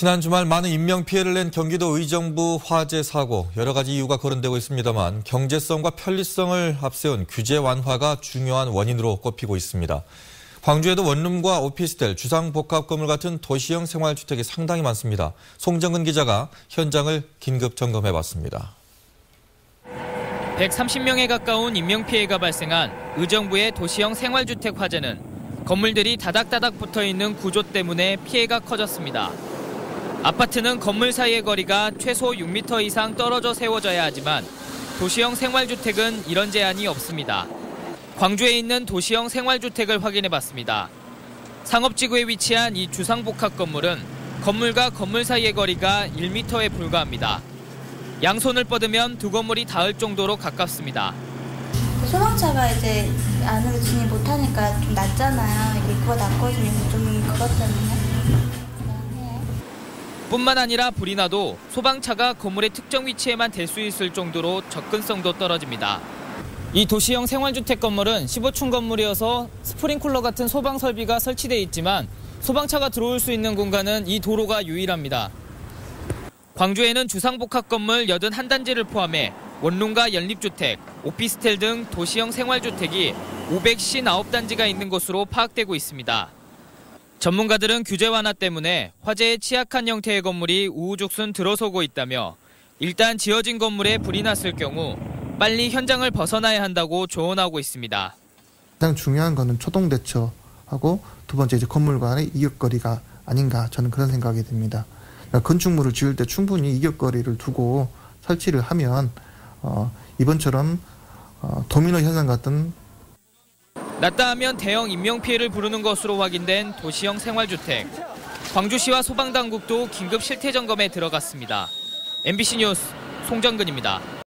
지난 주말 많은 인명 피해를 낸 경기도 의정부 화재 사고 여러 가지 이유가 거론되고 있습니다만 경제성과 편리성을 앞세운 규제 완화가 중요한 원인으로 꼽히고 있습니다. 광주에도 원룸과 오피스텔, 주상복합 건물 같은 도시형 생활주택이 상당히 많습니다. 송정근 기자가 현장을 긴급 점검해 봤습니다. 130명에 가까운 인명피해가 발생한 의정부의 도시형 생활주택 화재는 건물들이 다닥다닥 붙어 있는 구조 때문에 피해가 커졌습니다. 아파트는 건물 사이의 거리가 최소 6m 이상 떨어져 세워져야 하지만 도시형 생활주택은 이런 제한이 없습니다. 광주에 있는 도시형 생활주택을 확인해 봤습니다. 상업지구에 위치한 이 주상복합 건물은 건물과 건물 사이의 거리가 1m에 불과합니다. 양손을 뻗으면 두 건물이 닿을 정도로 가깝습니다. 소방차가 이제 안으로 진입 못하니까 좀 낮잖아요. 이게 그거 낮거든요. 좀 그것 때문에. 뿐만 아니라 불이 나도 소방차가 건물의 특정 위치에만 댈 수 있을 정도로 접근성도 떨어집니다. 이 도시형 생활주택 건물은 15층 건물이어서 스프링쿨러 같은 소방 설비가 설치돼 있지만 소방차가 들어올 수 있는 공간은 이 도로가 유일합니다. 광주에는 주상복합 건물 81단지를 포함해 원룸과 연립주택, 오피스텔 등 도시형 생활주택이 559단지가 있는 것으로 파악되고 있습니다. 전문가들은 규제 완화 때문에 화재에 취약한 형태의 건물이 우후죽순 들어서고 있다며 일단 지어진 건물에 불이 났을 경우 빨리 현장을 벗어나야 한다고 조언하고 있습니다. 가장 중요한 거는 초동 대처하고 두 번째 이제 건물 간의 이격거리가 아닌가 저는 그런 생각이 듭니다. 그러니까 건축물을 지을 때 충분히 이격거리를 두고 설치를 하면 어, 이번처럼 어, 도미노 현상 같은 낮다 하면 대형 인명피해를 부르는 것으로 확인된 도시형 생활주택. 광주시와 소방당국도 긴급 실태 점검에 들어갔습니다. MBC 뉴스 송정근입니다.